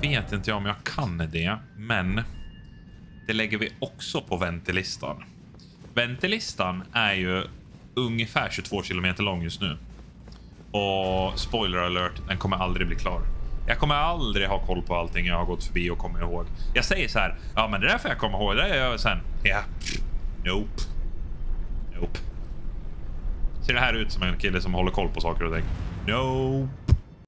vet inte jag om jag kan det, men det lägger vi också på väntelistan. Väntelistan är ju ungefär 22 kilometer lång just nu. Och spoiler alert, den kommer aldrig bli klar. Jag kommer aldrig ha koll på allting jag har gått förbi och kommer ihåg. Jag säger så här, ja men det där får jag komma ihåg, det gör jag sen. Ja, nope. Nope. Ser det här ut som en kille som håller koll på saker och ting? Nope.